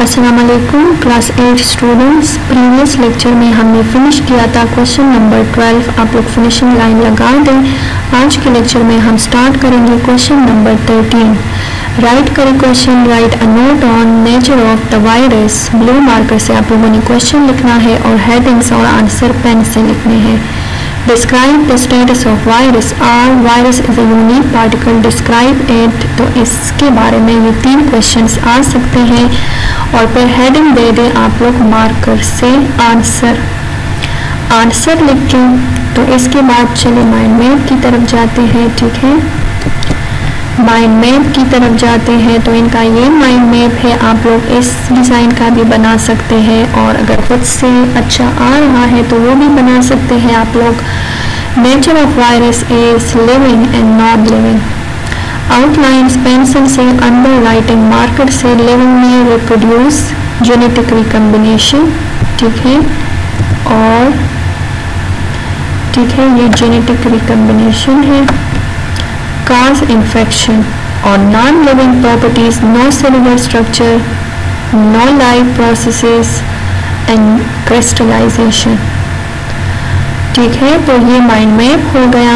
अस्सलाम वालेकुम class eight students previous lecture में हमने फिनिश किया था क्वेश्चन नंबर ट्वेल्व आप लोग फिनिशिंग लाइन लगा दें। आज के लेक्चर में हम स्टार्ट करेंगे क्वेश्चन नंबर थर्टीन राइट करें question write a note on nature of the virus blue marker से आप लोगों ने क्वेश्चन लिखना है और हेडिंग्स और आंसर पेन से लिखने हैं। Describe the status of virus are virus is a unique particle describe it तो इसके बारे में ये तीन क्वेश्चन आ सकते हैं। और फिर हेडिंग दे दें आप लोग मार्कर से आंसर आंसर लिख तो इसके बाद चले माइंड मैप की तरफ़ जाते हैं, ठीक है? माइंड मैप की तरफ़ जाते हैं तो इनका ये माइंड मैप है, आप लोग इस डिज़ाइन का भी बना सकते हैं, और अगर खुद से अच्छा आ रहा है तो वो भी बना सकते हैं आप लोग। Nature of virus is living and not living outlines pencil से अंडर राइटिंग मार्कर से लिविंग में रिप्रोड्यूस जेनेटिक रिकम्बिनेशन ठीक है? और, ठीक है, ये जेनेटिक रिकम्बिनेशन है। इन्फेक्शन और non living properties no cellular structure no live processes and crystallization ठीक है तो ये माइंड मैप हो गया।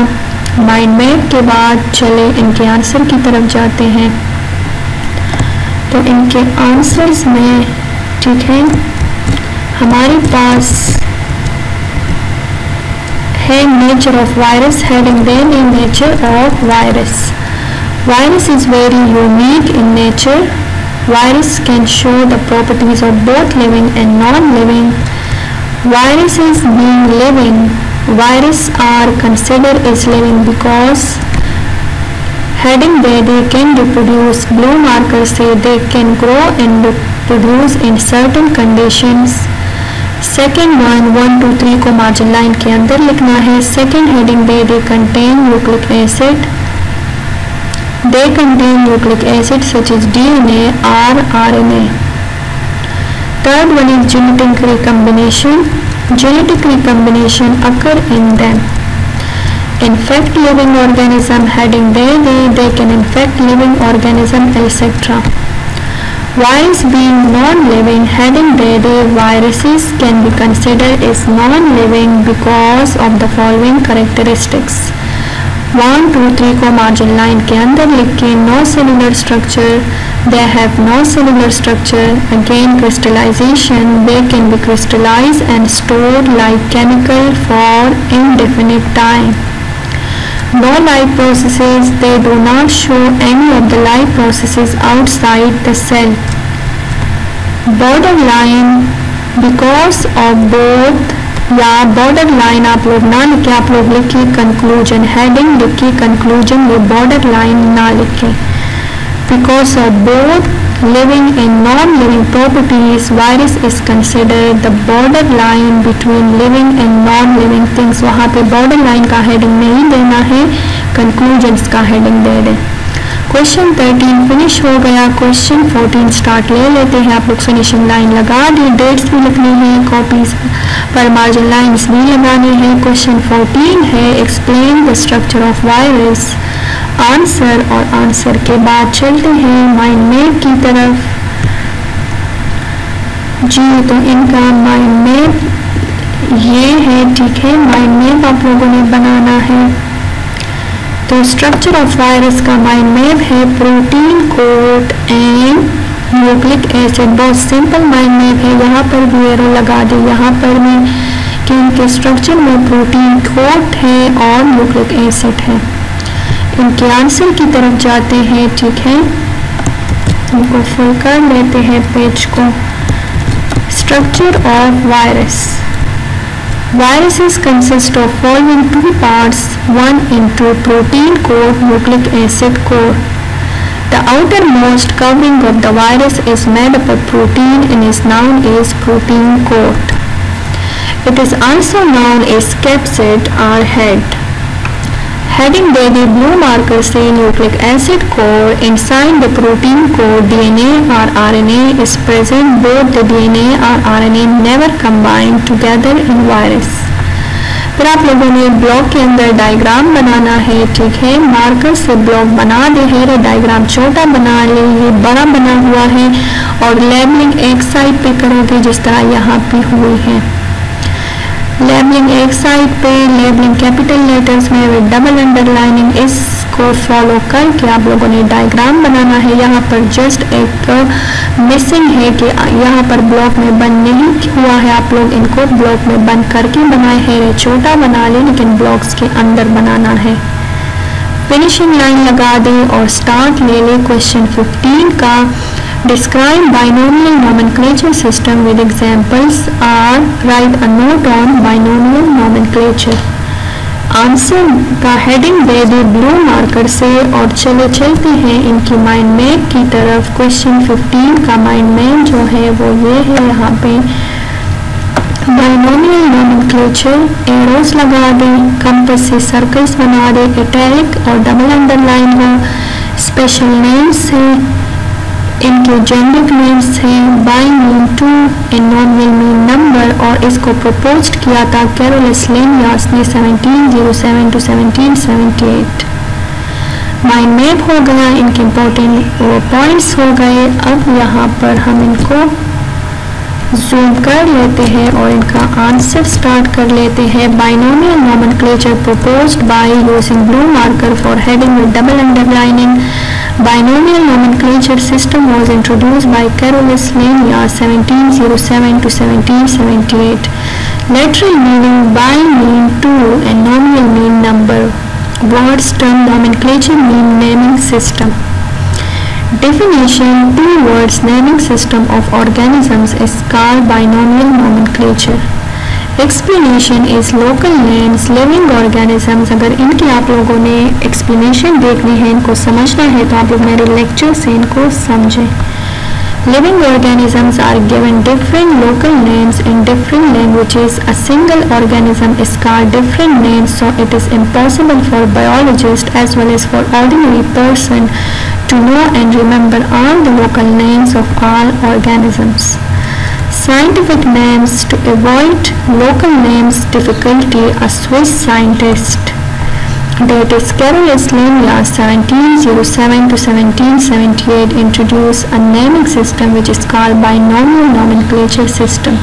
माइंड मैप के बाद चले इनके आंसर की तरफ़ जाते हैं। तो इनके आंसर्स में, ठीक है, हमारे पास Nature of virus having DNA nature of virus. Virus is very unique in nature. Virus can show the properties of both living and non-living. Viruses being living, viruses are considered as living because heading there they can reproduce. Blue markers say they can grow and reproduce in certain conditions. Second one one two three को margin line के अंदर लिखना है। Second heading they they contain nucleic acid they contain nucleic acid such is D N A or R N A third one is genetic recombination genetic recombination occur in them infect living organism heading they they can infect living organism etcetera Virus being non-living heading they, they viruses can be considered as non-living because of the following characteristics. One two three को margin line के अंदर लिख के no cellular structure they have no cellular structure again crystallization they can be crystallized and stored like chemical for indefinite time no life processes they do not show any of the life processes outside the cell borderline because of both या border line आप लोग ना लिखे आप लोग लिखिए conclusion heading लिखिए conclusion वो बॉर्डर लाइन ना लिखे because of both living and non living virus is consider the border line between living and non living things वहाँ पे बॉर्डर लाइन का हेडिंग नहीं देना है कंक्लूजन्स का हेडिंग दे दें। क्वेश्चन थर्टीन फिनिश हो गया। क्वेश्चन फोर्टीन स्टार्ट ले लेते हैं। आप लोग फिनिशिंग लाइन लगा दी। डेट्स भी लिखनी है। कॉपीज पर मार्जिन लाइन्स भी लगानी है। क्वेश्चन फोर्टीन है। Explain the structure of virus answer और आंसर के बाद चलते हैं। माइंड मैप की तरफ़। जी तो इनका माइंड मैप ये है, ठीक है माइंड मैप आप लोगों ने बनाना है। तो स्ट्रक्चर ऑफ़ वायरस का माइंड मैप है protein coat and nucleic acid बहुत सिंपल माइंड मैप है, यहाँ पर भी एरो लगा दी, यहाँ पर भी कि इनके स्ट्रक्चर में प्रोटीन कोट है और न्यूक्लिक एसिड है। इनके आंसर की तरफ़ जाते हैं, ठीक है? इनको फुल कर लेते हैं पेज को। structure of virus. Viruses consist of following two parts, one into protein core, nucleic acid core. The outermost covering of the virus is made up of protein and is known as protein coat. It is also known as capsid or head. Heading by the blue marker say nucleic acid core inside the protein core DNA or RNA is present both the DNA or RNA never combine together in virus. फिर आप लोगों ने block के अंदर diagram बनाना है ठीक है marker से ब्लॉक बना दे है डायग्राम छोटा बना ले ये बड़ा बना हुआ है और लेबलिंग एक साइड पे करोगे जिस तरह यहाँ पे हुई है लेबलिंग एक साइड पे लेबलिंग कैपिटल लेटर्स में विद डबल अंडरलाइनिंग इसको फॉलो करके आप लोगों ने डायग्राम बनाना है? यहाँ पर जस्ट एक मिसिंग है कि यहाँ पर ब्लॉक में बंद नहीं हुआ है। आप लोग इनको ब्लॉक में बंद करके बनाए हैं। छोटा बना लें, लेकिन ब्लॉक्स के अंदर बनाना है। फिनिशिंग लाइन लगा दें और स्टार्ट ले लें। क्वेश्चन 15 का Describe binomial nomenclature system with examples are write a note on binomial nomenclature. Answer का हेडिंग दे दी ब्लू मार्कर से और चले चलते हैं इनकी माइंड मैप की तरफ़ क्वेश्चन 15 का माइंड मैप जो है वो ये है यहाँ पे। बाइनोमियल नोमेनक्लेचर एरोस लगा दें कंपस से सर्कल्स बना दें इटैलिक और डबल अंडरलाइन हो। स्पेशल नेम्स है। इनके जेंडर नेम्स हैं bi mean two and non will mean number और इसको प्रपोज किया था कैरोल स्लेनियास ने 1707 टू 1778 माइंड मैप हो गया, इनके इम्पोर्टेंट पॉइंट्स हो गए, अब यहाँ पर हम इनको जूम कर लेते हैं और इनका आंसर स्टार्ट कर लेते हैं। Binomial nomenclature propose by using blue marker for heading with double underlining binomial nomenclature system was introduce by Carolus या seventeen zero seven to seventeen seventy eight literal meaning bi mean two and nomial mean number words term nomenclature mean naming system Definition, Two words naming system of organisms is called binomial nomenclature. Explanation is local names living organisms अगर इनके आप लोगों ने explanation देखनी है, इनको समझना है तो आप लोग मेरे लेक्चर से इनको समझें Living organisms are given different local names in different languages. A single organism is called different names so it is impossible for biologists as well as for ordinary person to know and remember all the local names of all organisms. Scientific names to avoid local names difficulty a Swiss scientist that is Carolus Linnaeus 1707 to 1778 introduced a naming system which is called binomial nomenclature system.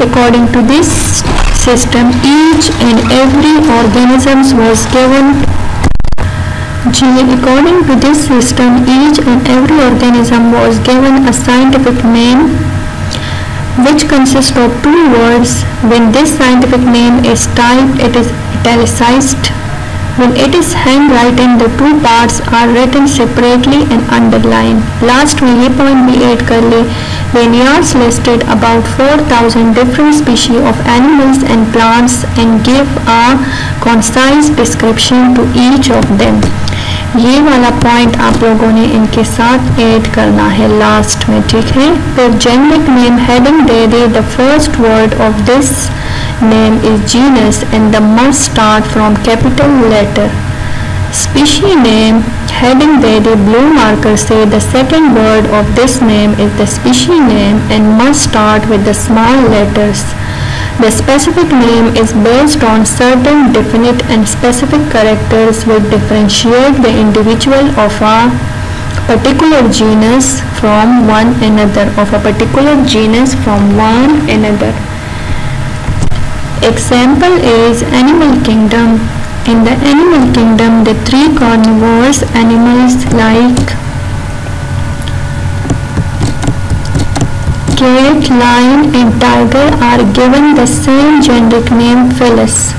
According to this system, each and every organism was given According to this system, each and every organism was given a scientific name which consists of two words. When this scientific name is typed, it is italicized. When it is handwritten, the two parts are written separately and underlined. Last में ये point भी add कर ले Linnaeus listed about 4,000 different species of animals and plants and give a concise description to each of them. ये वाला point आप लोगों ने इनके साथ ऐड करना है लास्ट में ठीक है फिर generic name heading they they the first word of this name is genus and the must start from capital letter species name heading there the blue marker say the second word of this name is the species name and must start with the small letters The specific name is based on certain definite and specific characters which differentiate the individual of a particular genus from one another of a particular genus from one another. Example is animal kingdom. In the animal kingdom, the three carnivorous animals like cat, lion and tiger are given the same generic name Felis,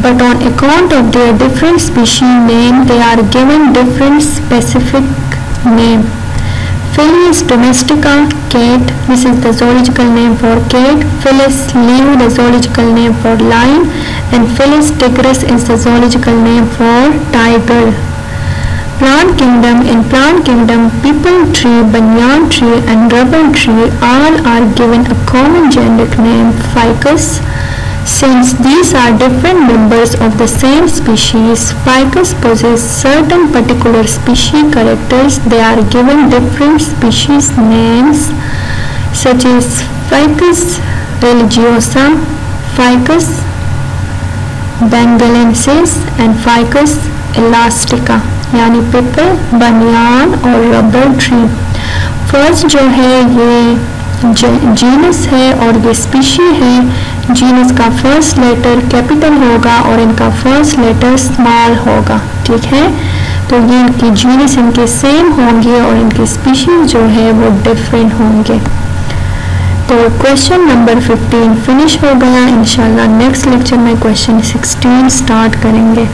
but on account of their different species name they are given different specific name. Felis domestica, cat, this is the zoological name for cat. Felis leo, the zoological name for lion. And Felis tigris is the zoological name for tiger. Plant kingdom In plant kingdom, people tree, banyan tree and rubber tree all are given a common generic name ficus. Since these are different members of the same species, ficus possess certain particular species characters. They are given different species names such as Ficus religiosa, Ficus benghalensis and Ficus elastica यानी peepal banyan और rubber tree first जो है ये genus है और ये species है genus का फ़र्स्ट लेटर कैपिटल होगा और इनका फ़र्स्ट लेटर स्मॉल होगा, ठीक है? तो ये इनकी जीनस इनके सेम होंगे और इनके स्पीशीज जो है वो डिफरेंट होंगे। तो क्वेश्चन नंबर 15 फिनिश हो गया। इंशाल्लाह नेक्स्ट लेक्चर में क्वेश्चन 16 स्टार्ट करेंगे।